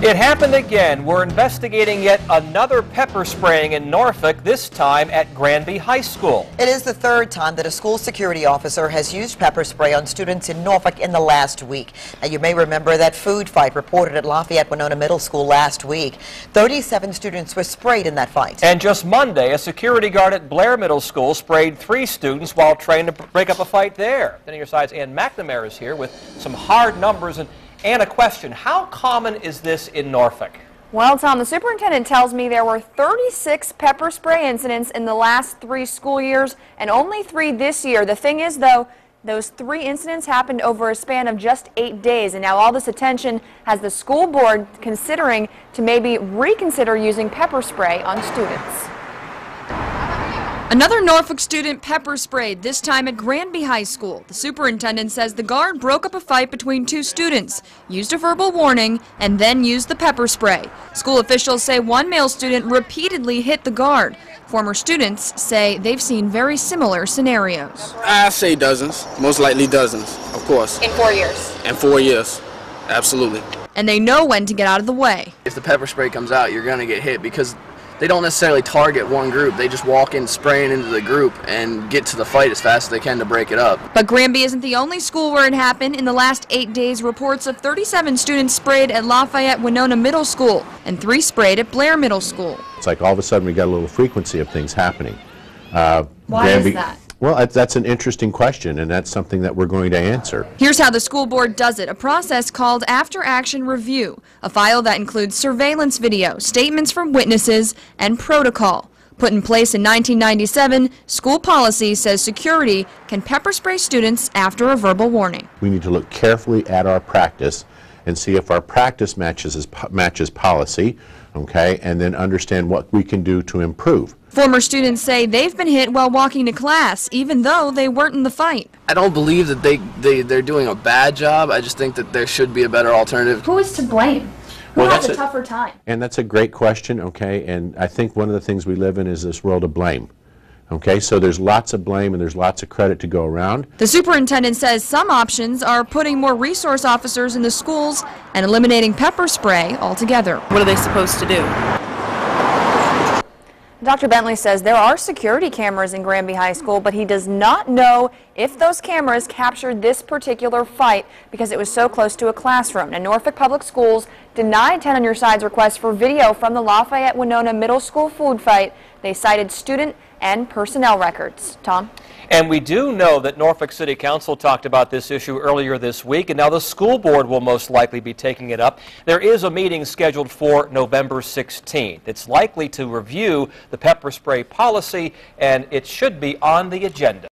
It happened again. We're investigating yet another pepper spraying in Norfolk, this time at Granby High School. It is the third time that a school security officer has used pepper spray on students in Norfolk in the last week. Now, you may remember that food fight reported at Lafayette Winona Middle School last week. 37 students were sprayed in that fight. And just Monday, a security guard at Blair Middle School sprayed three students while trying to break up a fight there. Then your side's Ann McNamara is here with some hard numbers and and a question, how common is this in Norfolk? Well, Tom, the superintendent tells me there were 36 pepper spray incidents in the last three school years and only three this year. The thing is, though, those three incidents happened over a span of just eight days, and now all this attention has the school board considering to maybe reconsider using pepper spray on students. Another Norfolk student pepper sprayed, this time at Granby High School. The superintendent says the guard broke up a fight between two students, used a verbal warning, and then used the pepper spray. School officials say one male student repeatedly hit the guard. Former students say they've seen very similar scenarios. I say dozens, most likely dozens, of course. In four years? In four years, absolutely. And they know when to get out of the way. If the pepper spray comes out, you're going to get hit because they don't necessarily target one group. They just walk in spraying into the group and get to the fight as fast as they can to break it up. But Granby isn't the only school where it happened. In the last eight days, reports of 37 students sprayed at Lafayette Winona Middle School and three sprayed at Blair Middle School. It's like all of a sudden we got a little frequency of things happening. Uh, Why Granby, is that? Well, that's an interesting question, and that's something that we're going to answer. Here's how the school board does it a process called After Action Review, a file that includes surveillance video, statements from witnesses, and protocol. Put in place in 1997, school policy says security can pepper spray students after a verbal warning. We need to look carefully at our practice and see if our practice matches, matches policy, okay, and then understand what we can do to improve. Former students say they've been hit while walking to class, even though they weren't in the fight. I don't believe that they, they, they're doing a bad job. I just think that there should be a better alternative. Who is to blame? Who well, has a, a tougher time? And that's a great question, okay? And I think one of the things we live in is this world of blame. Okay, so there's lots of blame and there's lots of credit to go around. The superintendent says some options are putting more resource officers in the schools and eliminating pepper spray altogether. What are they supposed to do? Dr. Bentley says there are security cameras in Granby High School, but he does not know if those cameras captured this particular fight because it was so close to a classroom. Now, Norfolk Public Schools denied 10 on your side's request for video from the Lafayette Winona Middle School food fight. They cited student and personnel records. Tom? And we do know that Norfolk City Council talked about this issue earlier this week, and now the school board will most likely be taking it up. There is a meeting scheduled for November 16th. It's likely to review the pepper spray policy, and it should be on the agenda.